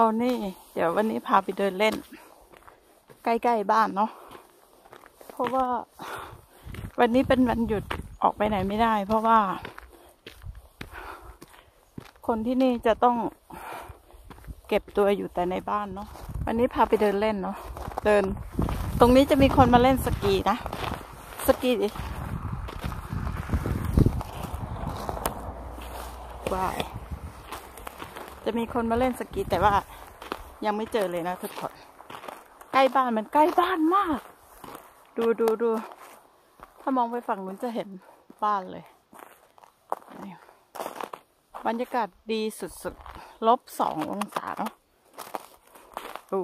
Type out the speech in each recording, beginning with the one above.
เอานี่ เดี๋ยววันนี้พาไปเดินเล่น ใกล้ๆบ้านเนาะเพราะว่าวันนี้เป็นวันหยุดออกไปไหนไม่ได้ เพราะว่า คนที่นี่จะต้องเก็บตัวอยู่แต่ในบ้านเนาะวันนี้พาไปเดินเล่นเนาะเดิน ตรงนี้จะมีคนมาเล่นสกีนะ สกีดิวาย จะมีคนมาเล่นสกีแต่ว่ายังไม่เจอเลยนะทุกคนใกล้บ้านมันใกล้บ้านมาก ดูดูดูถ้ามองไปฝั่งนู้นจะเห็นบ้านเลย บรรยากาศดีสุดๆลบสององศาเนาะดู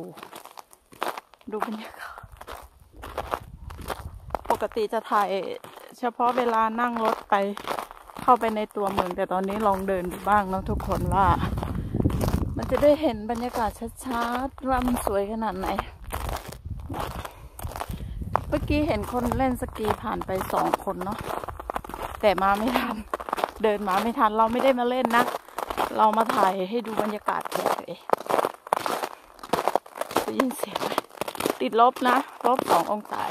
ดูบรรยากาศปกติจะถ่ายเฉพาะเวลานั่งรถไปเข้าไปในตัวเมือง แต่ตอนนี้ลองเดินดูบ้างนะทุกคนว่า จะได้เห็นบรรยากาศชัดๆว่ามันสวยขนาดไหน เมื่อกี้เห็นคนเล่นสกีผ่านไปสองคนเนาะ แต่มาไม่ทัน เดินมาไม่ทัน เราไม่ได้มาเล่นนะ เรามาถ่ายให้ดูบรรยากาศเฉยๆได้ยินเสียงไหมติดลบนะลบสององศา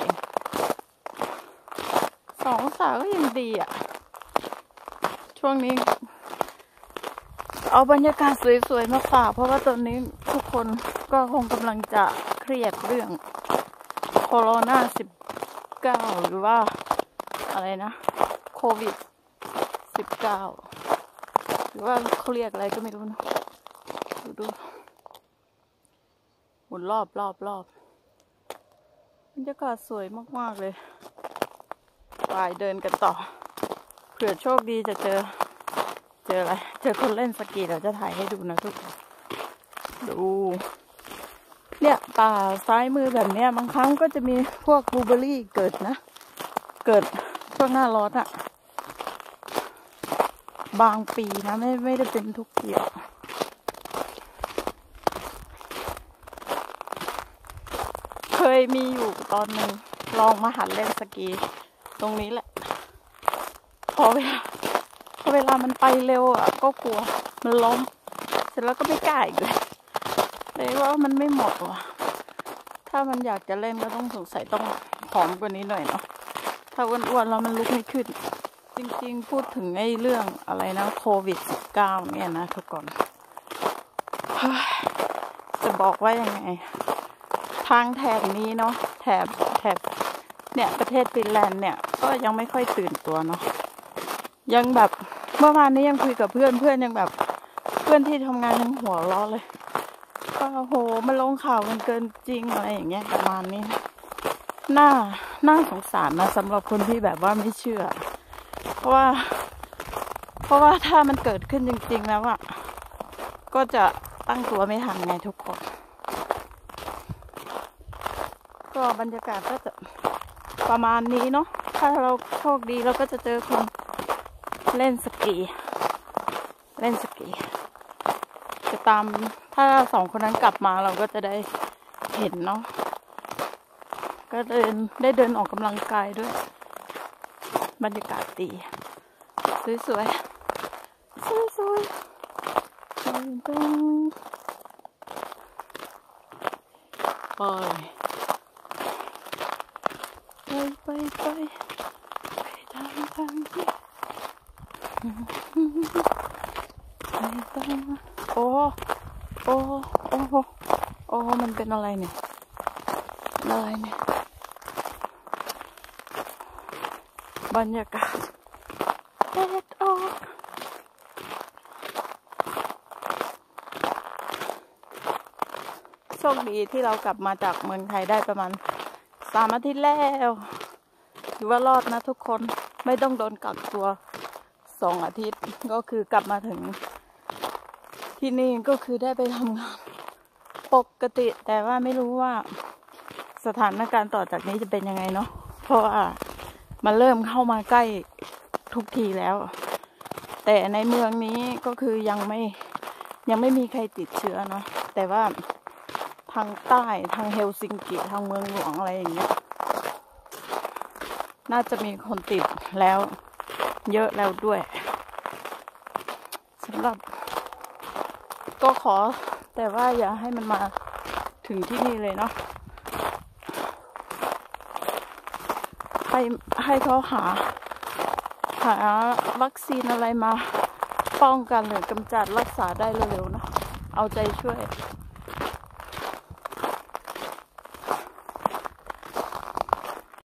สององศาก็ยังดีอะ่ะ ช่วงนี้ เอาบรรยากาศสวยๆมาฝากเพราะว่าตอนนี้ทุกคนก็คงกำลังจะเครียดเรื่องโคโรนาสิบเก้าหรือว่าอะไรนะ โควิดสิบเก้าหรือว่าเขาเรียกอะไรก็ไม่รู้นะดูดูหมุนรอบรอบรอบบรรยากาศสวยมาก ๆ เลยไปเดินกันต่อ เผื่อโชคดีจะเจอ เจออะไร เจอคนเล่นสกีเดี๋ยวจะถ่ายให้ดูนะทุกคน ดู เนี่ยป่าซ้ายมือแบบเนี้ยบางครั้งก็จะมีพวกบลูเบอรี่เกิดนะ เกิดช่วงหน้าร้อนอะบางปีนะ ไม่ไม่ได้เป็นทุกปีอกเคยมีอยู่ตอนหนึ่งลองมาหัดเล่นสกี ตรงนี้แหละ พอเวลา เวลามันไปเร็วอะก็กลัว มันล้ม เสร็จแล้วก็ไม่กล้าอีกเลยเลยว่ามันไม่เหมาะว่ะ ถ้ามันอยากจะเล่นก็ต้องสงสัยต้องผอมกว่านี้หน่อยเนาะ ถ้าอ้วนๆแล้วมันลุกไม่ขึ้น จริงๆ พูดถึงไอ้เรื่องอะไรนะโควิด -19 เนี่ยนะทุกคนจะบอกว่ายังไง ทางแถบนี้เนาะแถบแถบเนี่ยประเทศฟินแลนด์เนี่ย ก็ยังไม่ค่อยตื่นตัวเนาะยังแบบ มื่อวานนี้ยังคุยกับเพื่อนเพื่อนยังแบบ เพื่อนที่ทำงานยังหัวเราะเลยว่าโอ้โหมันลงข่าวมันเกินจริงอะไรอย่างเงี้ยประมาณนี้น่าน่าสงสารนะสำหรับคนที่แบบว่าไม่เชื่อ เพราะว่า เพราะว่าถ้ามันเกิดขึ้นจริง ๆ แล้วอะก็จะตั้งตัวไม่ทันไงทุกคน ก็บรรยากาศก็จะประมาณนี้เนาะถ้าเราโชคดีเราก็จะเจอคน เล่นสกี เล่นสกีจะตามถ้าสองคนนั้นกลับมาเราก็จะได้เห็นเนาะก็เดินได้เดินออกกำลังกายด้วย บรรยากาศดี สวยๆสวยๆไปไปไปไปไปทางทางที่ โอ้โอ้โอ้โอ้มันเป็นอะไรเนี่ยอะไรเนี่ยบรรยากาศแดดออกโชคดีที่เรากลับมาจากเมืองไทยได้ประมาณสามอาทิตย์แล้วถือว่ารอดนะทุกคนไม่ต้องโดนกักตัว สองอาทิตย์ก็คือกลับมาถึง ที่นี่ก็คือได้ไปทำงานปกติแต่ว่าไม่รู้ว่าสถานการณ์ต่อจากนี้จะเป็นยังไงเนาะเพราะว่ามันเริ่มเข้ามาใกล้ทุกทีแล้ว แต่ในเมืองนี้ก็คือยังไม่ยังไม่มีใครติดเชื้อเนาะแต่ว่าทางใต้ทางเฮลซิงกิทางเมืองหลวงอะไรอย่างเงี้ยน่าจะมีคนติดแล้ว เยอะแล้วด้วยสำหรับ ก็ขอแต่ว่าอย่าให้มันมาถึงที่นี่เลยเนาะให้ให้เขาหา หาวัคซีนอะไรมาป้องกันหรือกำจัดรักษาได้เร็วๆเนาะเอาใจช่วย